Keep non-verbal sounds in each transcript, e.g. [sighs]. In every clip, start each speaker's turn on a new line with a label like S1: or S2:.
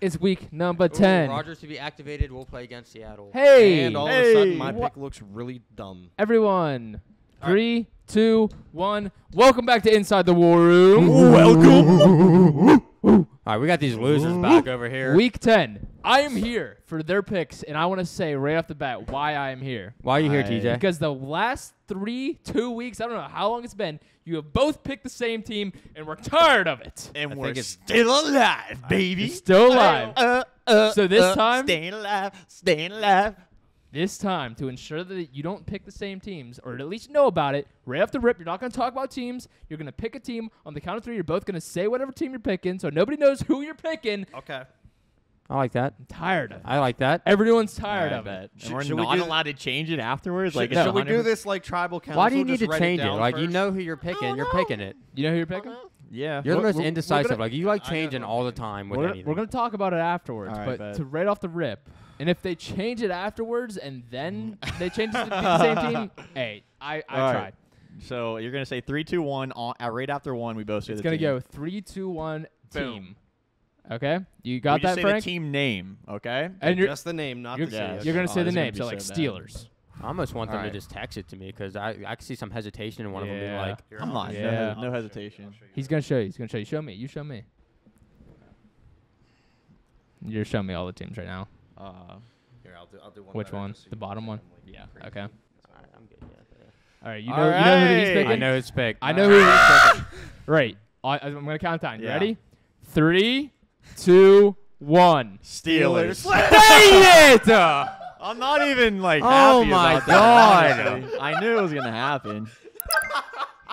S1: It's week number
S2: Ooh,
S1: 10.
S2: Rodgers to be activated. We'll play against Seattle.
S1: Hey,
S3: And all of a sudden, my
S1: Wha-
S3: pick looks really dumb.
S1: everyone.
S3: All right.
S1: Three, two, one. Welcome back to Inside the War Room.
S4: Welcome.
S2: All right, we got these losers back over here.
S1: Week 10. I am here for their picks, and I want to say right off the bat why I am here.
S2: Why are you here,
S4: I-
S2: TJ?
S1: Because the last three, two weeks, I don't know how long it's been, you have both picked the same team, and we're tired of it.
S4: And
S2: I
S4: we're
S2: think
S4: still alive, baby.
S1: You're still alive.
S4: Uh, uh,
S1: So this
S4: uh,
S1: time-
S4: staying alive, staying alive.
S1: This time, to ensure that you don't pick the same teams, or at least know about it, right off the rip, you're not going to talk about teams. You're going to pick a team. On the count of three, you're both going to say whatever team you're picking, so nobody knows who you're picking.
S3: Okay.
S2: I like that.
S1: I'm tired of it.
S2: I like that.
S1: Everyone's tired
S4: I
S1: of it.
S4: bet.
S3: Should-
S4: And we're
S3: should we
S4: not
S3: do-
S4: allowed to change it afterwards.
S3: Should,
S4: Like,
S3: should
S4: it's
S3: we do this like tribal council?
S2: Why do you need
S3: just
S2: to
S3: write
S2: change it?
S3: down
S2: Like you
S3: first?
S2: know who you're picking. You're picking it.
S1: You know who you're picking?
S4: Yeah.
S2: You're the
S1: We're-
S2: most
S1: we're- we're
S2: indecisive.
S1: gonna-
S2: like you like
S3: I know
S2: changing
S3: what
S2: all the time with
S1: We're, gonna-
S2: anything.
S1: we're going to talk about it afterwards,
S4: All right,
S1: but
S4: bet.
S1: to right off the rip, and if they change it afterwards and then they change it to the same [laughs] team, hey, I, I
S4: All right.
S1: tried.
S4: So you're gonna say three, two, one. On, uh, right after one, we both say
S1: It's
S4: the
S1: going to
S4: team.
S1: go three, two, one,
S4: Boom.
S1: team. Okay? You
S4: We
S1: got
S4: just
S1: that,
S4: say
S1: Frank?
S4: the team name. Okay.
S1: And you're,
S3: just the name, not
S1: you're,
S3: the
S4: Yeah,
S3: city.
S1: you're going to
S4: Oh,
S1: say the
S4: this is gonna
S1: name, so
S4: so
S1: like. Steelers.
S2: I almost want them
S1: Alright.
S2: to just text it to me because I I can see some hesitation in one of them.
S1: Yeah.
S2: Being like,
S4: Come on.
S1: Yeah.
S4: No, no hesitation.
S1: He's gonna show you. He's gonna show you. Show me. You show me. You're showing me all the teams right now.
S4: Uh,
S3: Here, I'll do, I'll do one
S1: Which one? The bottom one?
S3: like,
S4: Yeah.
S3: crazy.
S1: Okay.
S2: Alright, I'm good. Yeah,
S1: All right. You
S4: All
S1: know. You know who he's picking.
S2: I know it's pick.
S1: I know who he's picking. [laughs] Right. I, I'm gonna count down. You
S4: Yeah.
S1: ready? Three, two, one.
S4: Steelers.
S2: Dang it! [laughs]
S4: I'm not even like
S2: Oh
S4: happy
S2: my
S4: about
S2: God.
S4: that. [laughs] honestly. I knew it was gonna happen.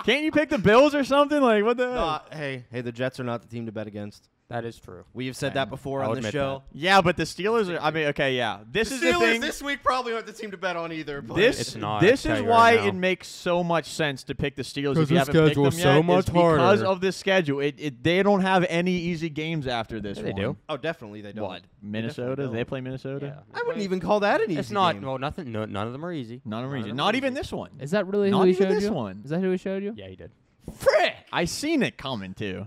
S4: Can't you pick the Bills or something? Like what the?
S3: No, hey, hey, the Jets are not the team to bet against.
S2: That is true.
S3: We have said
S4: Okay.
S3: that before
S2: I'll
S3: on the
S2: admit
S3: show.
S4: Yeah, but the Steelers are. I mean, okay, yeah. This
S3: the
S4: is
S3: Steelers
S4: the thing.
S3: this week probably aren't the team to bet on either. But
S4: This
S2: It's not,
S4: This is why
S2: right
S4: it makes so much sense to pick the Steelers
S2: 'Cause
S4: if you
S2: the
S4: haven't picked them
S2: schedule's
S4: yet.
S2: so
S4: is
S2: much
S4: because of the schedule. It, it they don't have any easy games after this
S2: Yeah, they
S4: one.
S2: do.
S3: oh, definitely they don't.
S4: What? Minnesota?
S3: don't.
S4: They play Minnesota.
S3: I wouldn't even call that an easy
S2: It's not.
S3: game.
S2: Well, nothing. No, none of them are easy.
S4: None of
S2: None
S4: them.
S2: them
S4: Not even this one.
S1: Is that really
S4: Not
S1: who he
S4: even
S1: showed
S4: this one.
S1: Is that who he showed you?
S2: Yeah, he did.
S4: Frick! I seen it coming too.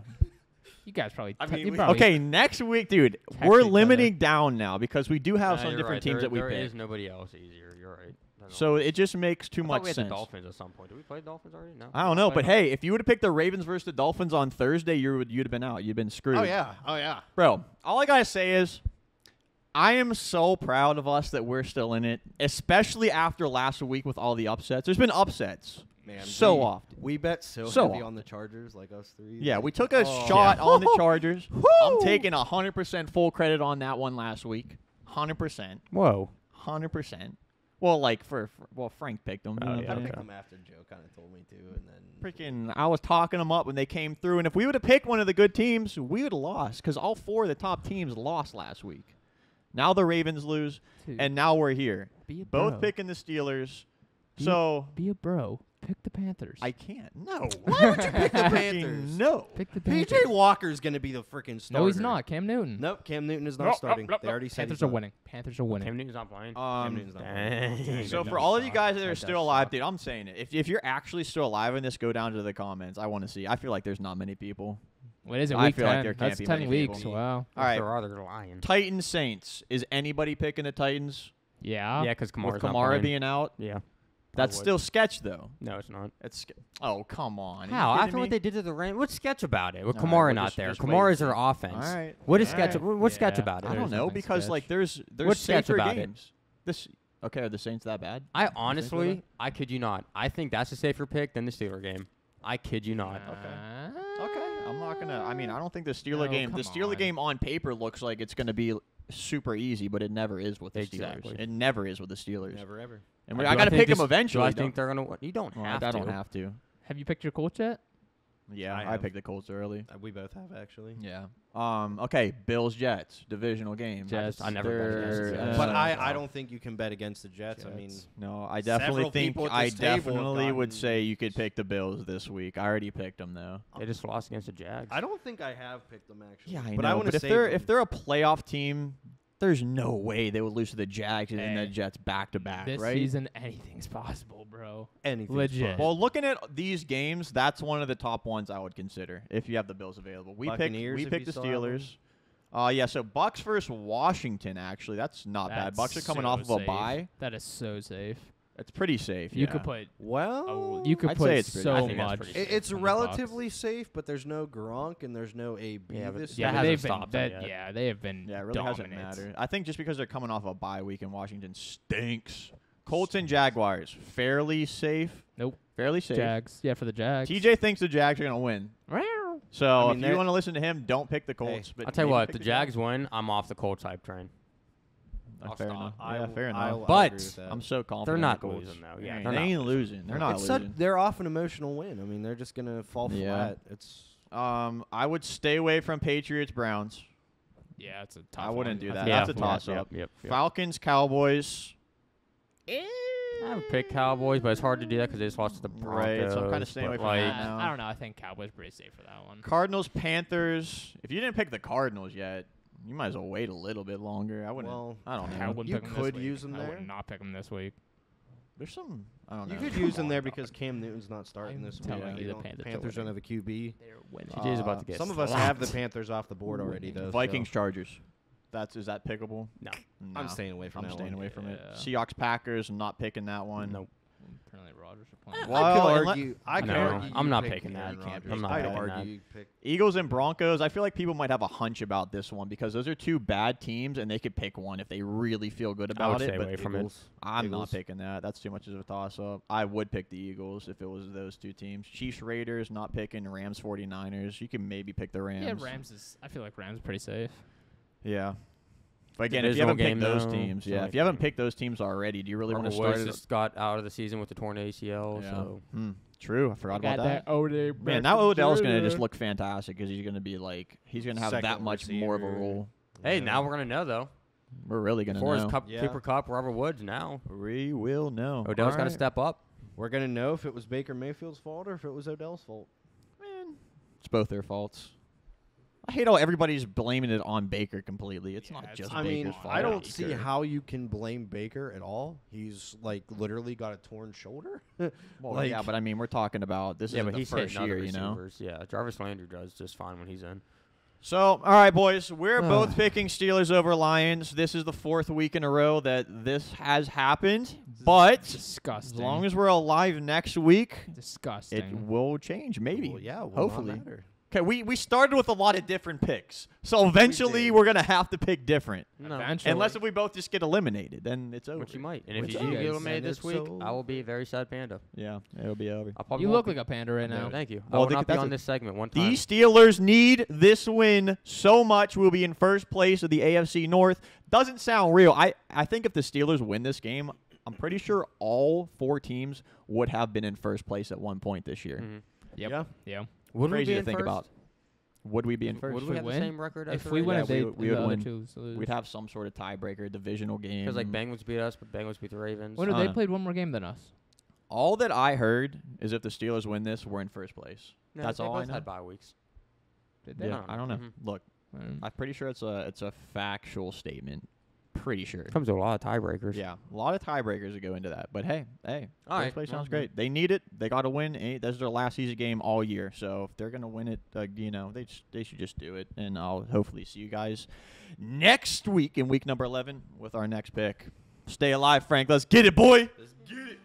S1: You guys probably.
S3: I
S1: te-
S3: mean,
S1: you
S3: we-
S1: probably-
S4: Okay, next week, dude, we're
S1: each other.
S4: limiting down now because we do have
S2: Nah,
S4: some different
S2: right.
S4: teams
S2: there,
S4: that we
S2: there
S4: pick.
S2: is nobody else easier. You're right. I don't
S4: So
S2: know.
S4: it just makes too
S2: I thought
S4: much
S2: we had
S4: sense.
S2: the Dolphins at some point. Did we play the Dolphins already? No.
S4: I don't know, but hey, if you would have picked the Ravens versus the Dolphins on Thursday, you would you'd have been out. You'd been screwed.
S3: Oh yeah. Oh yeah.
S4: Bro, all I gotta say is I am so proud of us that we're still in it, especially after last week with all the upsets. There's been upsets.
S3: Man,
S4: So
S3: we,
S4: often.
S3: We bet so,
S4: So
S3: heavy
S4: often.
S3: on the Chargers, like us three.
S4: Yeah,
S3: like-
S4: we took a
S3: Oh.
S4: shot
S3: Yeah.
S4: on the [laughs] Chargers. I'm
S3: Woo!
S4: taking 100% full credit on that one last week. 100%.
S2: Whoa.
S4: 100%. Well, like for, for well, Frank picked them.
S2: Oh, yeah,
S4: I'm
S3: I
S4: saying?
S3: picked them after Joe kind of told me to, and then
S4: Freaking, I was talking them up when they came through, and if we would have picked one of the good teams, we would have lost because all four of the top teams lost last week. Now the Ravens lose,
S1: Dude,
S4: and now we're here,
S1: be a
S4: both picking the Steelers.
S1: Be a-
S4: So
S1: Be a bro. Pick the Panthers.
S4: I can't. No. [laughs]
S3: Why would you pick the Panthers?
S4: No.
S1: Pick the Panthers.
S3: PJ Walker's gonna be the freaking starter.
S1: No, he's not. Cam Newton.
S3: Nope, Cam Newton is not
S1: Nope,
S3: starting.
S1: nope, nope,
S3: they already said
S1: Panthers
S3: he's
S1: are
S3: not.
S1: winning. Panthers are winning.
S2: Cam Newton's not playing.
S3: Cam
S4: Um,
S3: Newton's not playing.
S2: Dang.
S4: so for all of you guys that
S1: That
S4: are still alive, dude, I'm saying it. If, if you're actually still alive in this, go down to the comments. I want to see. I feel like there's not many people.
S1: What is it?
S4: I
S1: Week
S4: feel like
S1: 10.
S4: there can't
S1: That's
S4: be
S1: 10
S4: many
S1: weeks.
S4: people.
S1: Wow.
S4: All
S2: If
S4: right.
S2: there are, they're lying.
S4: Titans Saints. Is anybody picking the Titans
S1: Yeah.
S2: Yeah, because
S4: with
S2: Kamara's not
S4: Kamara
S2: playing.
S4: being out?
S2: Yeah.
S4: That's still sketch though.
S2: No, it's not.
S4: It's ske- oh come on. Are you
S2: How?
S4: kidding
S2: After
S4: me?
S2: what they did to the Rams, what's sketch about it? With
S4: All right,
S2: Kamara
S4: we'll
S2: not
S4: just-
S2: there,
S4: just wait
S2: Kamara
S4: and
S2: their offense.
S4: All right.
S2: What is
S4: All
S2: sketch?
S4: right.
S2: What's sketch
S1: Yeah.
S2: about
S4: I
S2: it?
S4: don't
S1: There's
S4: know
S1: nothing
S4: because like there's there's
S2: What's sketch
S4: safer
S2: about it?
S4: games. This okay? Are the Saints that bad?
S2: I honestly. I kid you not. I think that's a safer pick than the Steeler game. I kid you not.
S1: Uh,
S4: Okay, I'm not gonna. I mean, I don't think the Steeler
S1: No,
S4: game. The
S1: come
S4: Steeler
S1: on.
S4: game on paper looks like it's gonna be super easy, but it never is with the
S2: Exactly.
S4: Steelers. It never is with the Steelers.
S3: Never ever.
S4: And we,
S2: do
S4: I gotta
S2: think
S4: pick them eventually.
S2: Do I
S4: don't-
S2: think they're gonna? You don't
S4: Well,
S2: have
S4: I
S2: to.
S4: don't have to.
S1: Have you picked your Colts yet?
S4: Yeah,
S3: I
S4: I,
S3: have.
S4: picked the Colts early.
S3: Uh, we both have actually.
S4: Yeah. Um. Okay. Bills Jets divisional game.
S1: Jets.
S2: I never bet against the Jets.
S3: but
S4: uh,
S3: I, I don't think you can bet against the Jets. I mean,
S1: Jets.
S4: No, I definitely
S3: Several
S4: think
S3: people at
S4: I
S3: this table have
S4: definitely would
S3: gotten-
S4: say you could pick the Bills this week. I already picked them though.
S2: They just lost against the Jags.
S3: I don't think I have picked them actually.
S4: Yeah, I
S3: but
S4: know.
S3: I want
S4: but
S3: to
S4: if
S3: save
S4: they're
S3: them.
S4: if they're a playoff team, there's no way they would lose to the Jags and
S1: Hey.
S4: the Jets back to back,
S1: This
S4: right?
S1: season, anything's possible, bro.
S3: anything
S1: legit.
S4: Well, looking at these games, that's one of the top ones I would consider if you have the Bills available. We picked we picked
S3: you
S4: the
S3: still have them.
S4: Steelers. Uh, yeah. So Bucks versus Washington. Actually, that's not bad. Bucks are coming
S1: so
S4: off of a
S1: safe.
S4: bye.
S1: That is so safe.
S4: It's pretty safe.
S1: You
S4: yeah.
S1: could put
S3: Well,
S1: oh, you could
S4: I'd
S1: put
S4: say it's
S1: so
S2: I
S1: much.
S2: pretty
S3: i-
S2: safe
S3: it's
S1: on the
S3: relatively safe, but there's no Gronk and there's no AB
S2: Yeah,
S3: this
S1: Yeah,
S2: That
S1: but
S2: hasn't
S1: they've been that,
S2: yet.
S1: yeah, they have been
S4: Yeah, it really hasn't mattered. I think just because they're coming off a bye week and Washington stinks. Colts and Jaguars fairly safe.
S1: Nope.
S4: Fairly safe.
S1: Jags, yeah, for the Jags.
S4: TJ thinks the Jags are gonna win. So
S3: I mean,
S4: if you want to listen to him, don't pick the Colts. but
S2: I'll tell you what,
S4: pick
S2: the Jags win. I'm off the Colts hype train. I'll
S4: fair
S2: stop.
S4: enough.
S3: I
S4: yeah,
S3: w-
S4: fair
S3: I
S4: enough.
S2: But
S3: agree with that.
S4: I'm so confident.
S2: They're not
S4: the Colts.
S2: losing, though. Yeah,
S4: They
S2: they're
S4: ain't
S2: not
S4: losing. They're not
S3: it's such,
S4: losing.
S3: they're off an emotional win. I mean, they're just gonna fall
S4: Yeah.
S3: flat. It's
S4: Um, I would stay away from Patriots Browns.
S1: Yeah, it's a tough
S4: I wouldn't
S1: one.
S4: do that.
S1: think
S4: That's a toss
S2: yep,
S4: up.
S2: Yep, yep.
S4: Falcons Cowboys.
S2: I would pick Cowboys, but it's hard to do that because they just lost to the Broncos.
S4: Right, so I'm kinda staying
S2: but,
S4: away from
S2: like,
S4: that now.
S1: I don't know. I think Cowboys pretty safe for that one.
S4: Cardinals Panthers. If you didn't pick the Cardinals yet, you might as well wait a little bit longer. I wouldn't.
S3: Well,
S4: I don't
S1: I
S4: know.
S1: wouldn't
S3: You
S1: pick 'em this
S3: could
S1: week.
S3: use 'em
S1: I
S3: there.
S1: would not pick them this week.
S4: There's some. I don't know.
S3: you could
S1: Come
S3: use them there because Cam Newton's not starting
S1: I'm
S3: this week.
S1: telling you, the
S3: don't-
S1: Panthers are
S3: Panthers don't have a QB.
S1: They're winning.
S2: TJ's about to
S3: Uh,
S2: get
S3: Some of us have the Panthers off the board already, though. so
S4: Vikings Chargers. That's is that pickable?
S2: No.
S4: No.
S3: I'm staying away from
S4: I'm
S3: that
S4: staying
S3: one.
S4: away from it.
S1: Yeah.
S4: Seahawks Packers. I'm not picking that one.
S2: Nope.
S1: Apparently, Rodgers are playing.
S4: Eh, well,
S3: I could
S4: unle-
S3: argue. I could
S2: No,
S3: argue.
S2: I'm not
S3: pick
S2: picking that.
S3: Aaron
S2: You can't
S3: Rodgers.
S2: pick I'm not
S3: I'd
S2: picking
S3: argue
S2: that.
S3: you pick.
S4: Eagles and Broncos. I feel like people might have a hunch about this one because those are two bad teams, and they could pick one if they really feel good
S2: I
S4: about
S2: would
S4: it.
S2: stay
S4: but
S2: away from it.
S3: Eagles.
S4: I'm
S3: Eagles.
S4: not picking that. That's too much of a toss up. I would pick the Eagles if it was those two teams. Chiefs Raiders, not picking Rams 49ers. You can maybe pick the Rams.
S1: Yeah, Rams is. I feel like Rams is pretty safe.
S4: Yeah. But again, if you haven't picked those
S2: though,
S4: teams,
S2: so
S4: yeah,
S2: like-
S4: if you haven't picked those teams already, do you really want to start
S2: Woods
S4: it?
S2: just got out of the season with the torn ACL,
S4: Yeah.
S2: so
S4: Hmm. True. I forgot about that.
S1: Odell.
S4: Man, now Odell's gonna just look fantastic because he's gonna be like he's gonna have that
S3: Second
S4: much more of a
S3: receiver.
S4: role.
S2: hey,
S3: Yeah.
S2: now we're gonna know though.
S4: We're really gonna know.
S2: his Kupp,
S3: Yeah.
S2: Cooper Kupp, Robert Woods. Now
S4: We will know.
S2: Odell's got to step up.
S3: We're gonna know if it was Baker Mayfield's fault or if it was Odell's fault.
S4: Man, it's both their faults. I hate how everybody's blaming it on Baker completely. It's
S1: Yeah,
S4: not just
S3: I
S1: Baker's
S3: mean,
S4: fault.
S3: I don't
S1: Baker.
S3: see how you can blame Baker at all. He's like literally got a torn shoulder. [laughs]
S4: Well,
S3: like-
S4: yeah, but I mean, we're talking about this
S2: yeah,
S4: is
S2: but
S4: the
S2: he's
S4: first
S2: hitting
S4: year,
S2: other
S4: you know.
S2: receivers. Yeah, Jarvis Landry does just fine when he's in.
S4: So, all right, boys, we're [sighs] both picking Steelers over Lions. This is the fourth week in a row that this has happened. But as
S1: disgusting.
S4: long as we're alive next week,
S1: disgusting.
S4: it will change. Maybe.
S3: Well, yeah, will not
S4: Hopefully.
S3: matter.
S4: Okay, we, we started with a lot of different picks. So eventually
S3: did.
S4: we're going to have to pick different.
S2: No,
S1: Eventually.
S4: Unless if we both just get eliminated, then it's over.
S2: which you might. And if
S1: Which
S2: you
S1: you
S2: do get eliminated this week,
S3: so-
S2: I will be a very sad panda.
S4: Yeah, it'll be over.
S2: I'll probably
S1: you look
S2: be-
S1: like a panda right now.
S2: Thank you.
S4: Well,
S2: I will
S4: they-
S2: not be on
S4: a-
S2: this segment one
S4: The
S2: time.
S4: Steelers need this win so much. We'll be in first place of the AFC North. Doesn't sound real. I, I think if the Steelers win this game, I'm pretty sure all four teams would have been in first place at one point this year.
S2: Mhm.
S1: Yep.
S3: Yeah.
S1: Yeah.
S2: Would we
S4: Crazy
S2: be
S4: to think
S2: first?
S4: about. Would we be in first?
S2: Would
S1: If
S2: we
S1: we
S2: have
S1: win-
S2: the same record? as
S1: If we win,
S4: Yeah,
S1: they,
S4: we would- we would win.
S1: two lose.
S4: We'd have some sort of tiebreaker, divisional game.
S2: Because like Bengals beat us, but Bengals beat the Ravens.
S1: When have
S4: Uh,
S1: they played one more game than us?
S4: all that I heard is if the Steelers win this, we're in first place.
S2: No,
S4: That's
S2: they
S4: all I
S2: both
S4: know.
S2: had bye weeks.
S1: Did they?
S4: Yeah, I don't know.
S2: Mhm.
S4: Look,
S1: Um,
S4: I'm pretty sure it's a it's a factual statement. Pretty sure.
S2: Comes with a lot of tiebreakers.
S4: Yeah, a lot of tiebreakers that go into that. But hey, hey,
S2: All
S4: first
S2: right,
S4: place
S2: well,
S4: sounds great. They need it. They got to win. Eh, This is their last season game all year. So if they're gonna win it, uh, you know, they just, they should just do it. And I'll hopefully see you guys next week in week number 11 with our next pick. Stay alive, Frank. Let's get it, boy.
S3: Let's get it.